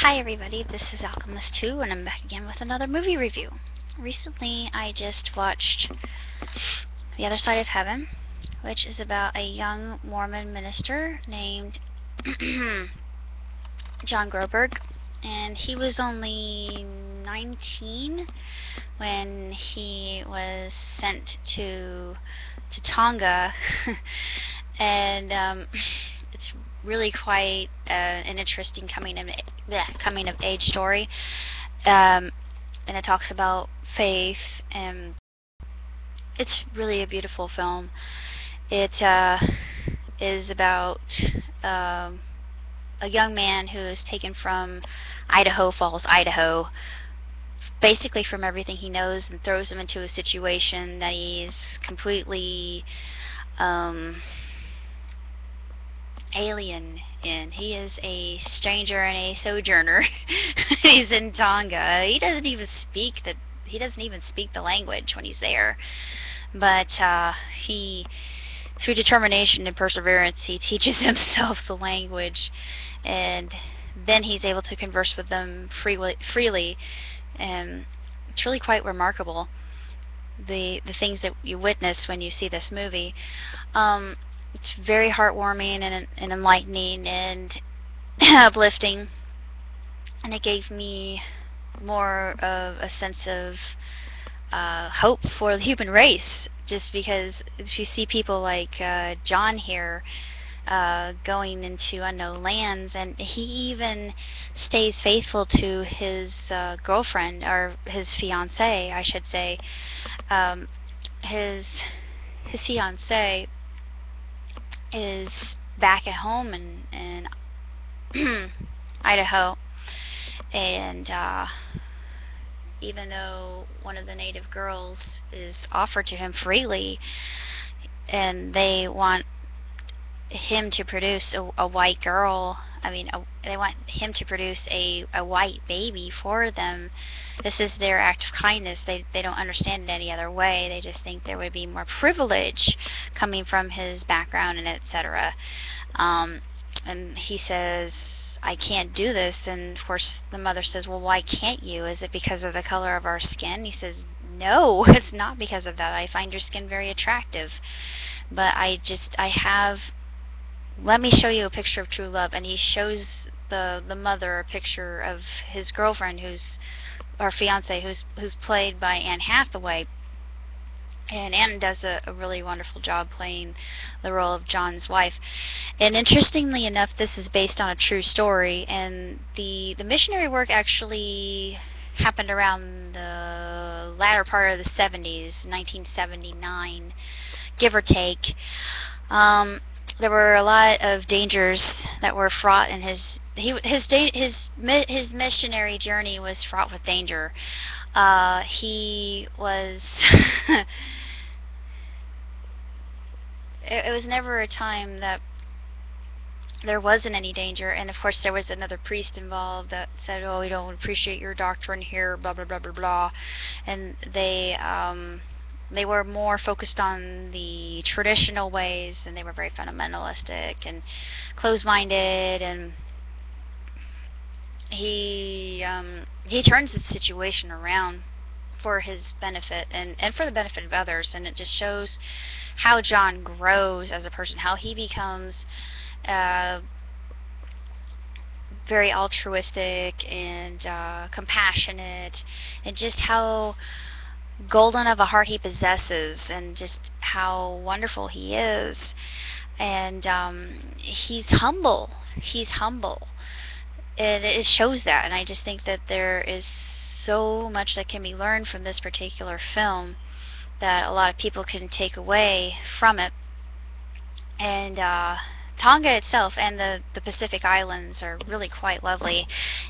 Hi everybody, this is Alchemist2 and I'm back again with another movie review. Recently I just watched The Other Side of Heaven, which is about a young Mormon minister named John Groberg, and he was only 19 when he was sent to to Tonga and um, really quite uh, an interesting coming of coming of age story, um, and it talks about faith, and it's really a beautiful film. It uh, is about um, a young man who is taken from Idaho Falls, Idaho, basically from everything he knows, and throws him into a situation that he's completely um, alien in. He is a stranger and a sojourner. he's in Tonga. He doesn't even speak the he doesn't even speak the language when he's there. But uh, he through determination and perseverance he teaches himself the language and then he's able to converse with them freely freely and it's really quite remarkable the the things that you witness when you see this movie. Um, it's very heartwarming and, and enlightening and uplifting. And it gave me more of a sense of uh, hope for the human race just because if you see people like uh, John here uh, going into unknown lands and he even stays faithful to his uh, girlfriend or his fiance I should say. Um, his his fiance is back at home in, in Idaho. And uh, even though one of the native girls is offered to him freely and they want him to produce a, a white girl I mean, a, they want him to produce a, a white baby for them. This is their act of kindness. They they don't understand it any other way. They just think there would be more privilege coming from his background and etc. Um, and he says, I can't do this. And of course, the mother says, Well, why can't you? Is it because of the color of our skin? He says, No, it's not because of that. I find your skin very attractive. But I just, I have let me show you a picture of true love and he shows the the mother a picture of his girlfriend who's or fiance who's who's played by Anne Hathaway and Anne does a, a really wonderful job playing the role of John's wife. And interestingly enough, this is based on a true story, and the the missionary work actually happened around the latter part of the 70s, 1979, give or take. Um, there were a lot of dangers that were fraught in his he his his his missionary journey was fraught with danger. Uh, he was it, it was never a time that there wasn't any danger and of course there was another priest involved that said oh we don't appreciate your doctrine here blah blah blah blah blah and they um they were more focused on the traditional ways and they were very fundamentalistic and closed-minded and he um, he turns the situation around for his benefit and, and for the benefit of others and it just shows how John grows as a person, how he becomes uh, very altruistic and uh, compassionate and just how golden of a heart he possesses and just how wonderful he is. And um, he's humble. He's humble. And it shows that. And I just think that there is so much that can be learned from this particular film that a lot of people can take away from it. And uh, Tonga itself and the, the Pacific Islands are really quite lovely.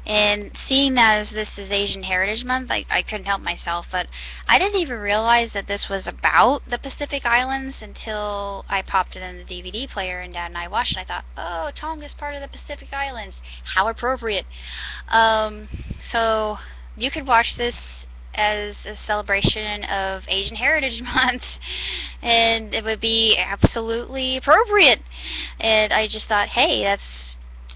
And seeing that as this is Asian Heritage Month, I, I couldn't help myself. But I didn't even realize that this was about the Pacific Islands until I popped it in the DVD player and Dad and I watched it. I thought, oh, Tonga's part of the Pacific Islands. How appropriate. Um, so you could watch this as a celebration of Asian Heritage Month and it would be absolutely appropriate and I just thought hey that's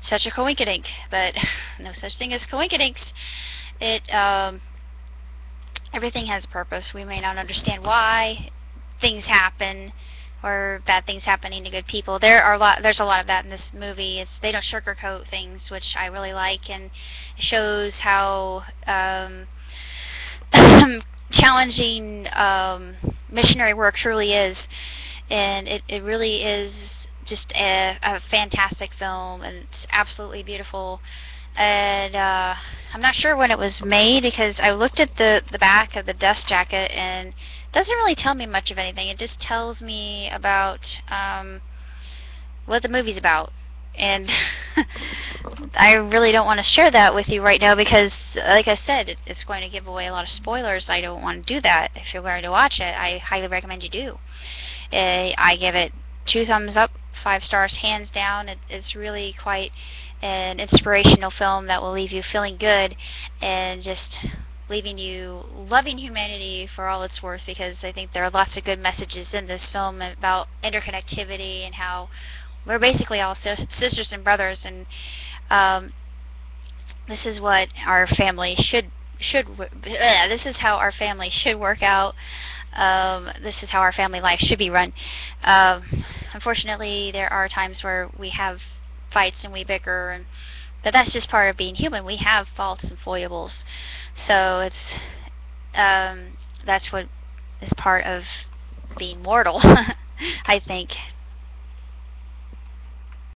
such a coinkydink, but no such thing as coinkydinks. It um, everything has a purpose. We may not understand why things happen or bad things happening to good people. There are a lot. There's a lot of that in this movie. It's they don't sugarcoat things, which I really like, and shows how um, challenging um, missionary work truly is, and it it really is just a, a fantastic film, and it's absolutely beautiful. And uh, I'm not sure when it was made because I looked at the the back of the dust jacket and it doesn't really tell me much of anything. It just tells me about um, what the movie's about, and I really don't want to share that with you right now because, like I said, it, it's going to give away a lot of spoilers. I don't want to do that. If you're going to watch it, I highly recommend you do. Uh, I give it two thumbs up, five stars, hands down. It, it's really quite an inspirational film that will leave you feeling good and just leaving you loving humanity for all it's worth because I think there are lots of good messages in this film about interconnectivity and how we're basically all sisters and brothers and um, this is what our family should should this is how our family should work out um, this is how our family life should be run um, unfortunately there are times where we have fights and we bicker and but that's just part of being human. We have faults and foibles. So it's um that's what is part of being mortal, I think.